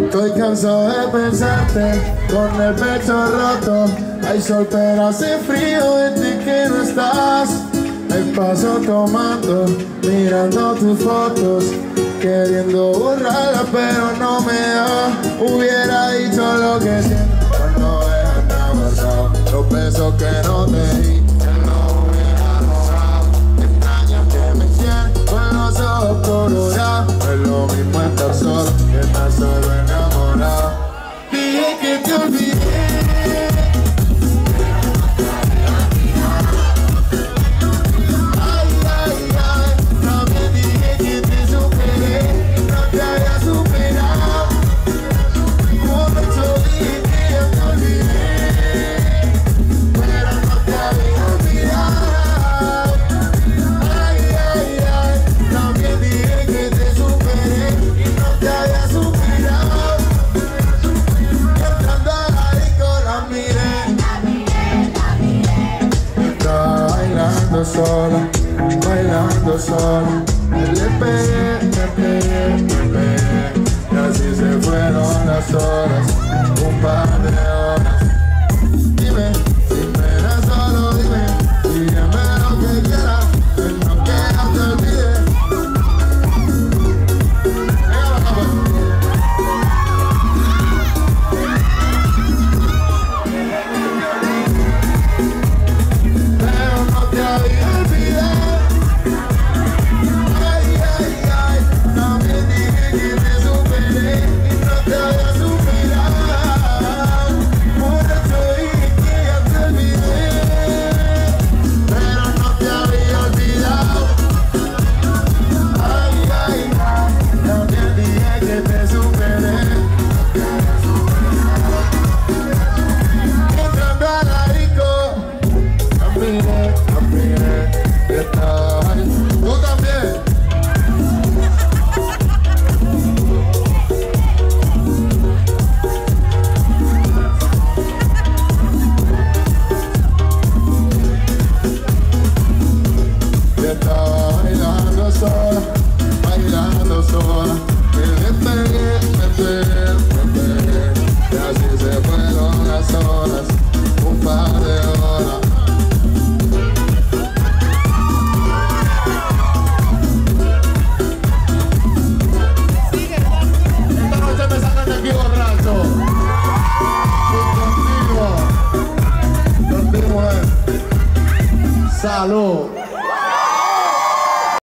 Estoy cansado de pensarte con el pecho roto. Hay sol pero hace frío en ti que no estás. Me paso tomando, mirando tus fotos Queriendo borrarla pero no me da. Hubiera dicho lo que siento cuando no andaba pasado Los besos que no te di bailando sola. Le pegué, me pegué, me pegué. Y así se fueron las horas, un par de horas. ซาโล